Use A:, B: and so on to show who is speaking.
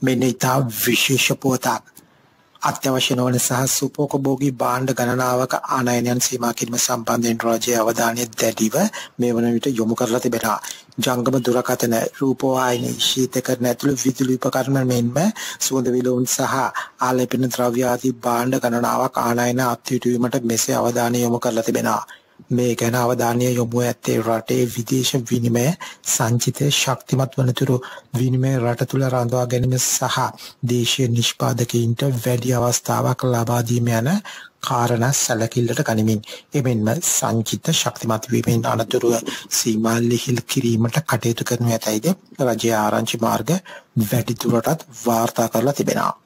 A: මෙන්න ඉතා විශේෂ පුවතක්. අත්‍යවශ්‍ය නොවන සහ සුපෝකභෝගී භාණ්ඩ ගණනාවක ආනයනයන් සීමා කිරීම සම්බන්ධයෙන් රාජ්‍ය අවධානය දැඩිව මේ වන විට යොමු කරලා තිබෙනවා. ජංගම දුරකථන රූපවාහිනී ශීතකරණ ඇතුළු විදුලි උපකරණ මෙන්ම සුවඳ විලවුන් සහ ආලේපන ද්‍රව්‍ය ආදී භාණ්ඩ ගණනාවක් ආනයන අත්හිටුවීමට මෙසේ අවධානය යොමු කරලා තිබෙනවා. මේ ගැන අවධානය යොමු ඇත්තේ රටේ විදේශ විනිමය සංචිතය ශක්තිමත් වනතුරු විනිමය රට තුළ රඳවා ගැනීම සහ දේශීය නිෂ්පාදකයින්ට වැඩි අවස්ථාවක් ලබා දීම යන කාරණා සැලකිල්ලට ගනිමින් එමෙන්ම සංචිත ශක්තිමත් වීමෙන් අනතුරුව සීමා ලිහිල් කිරීමට කටයුතු කරනු ඇතැයිද? රජයේ ආරංචි මාර්ග වැඩි දුරටත් වාර්තා කරලා තිබෙනවා.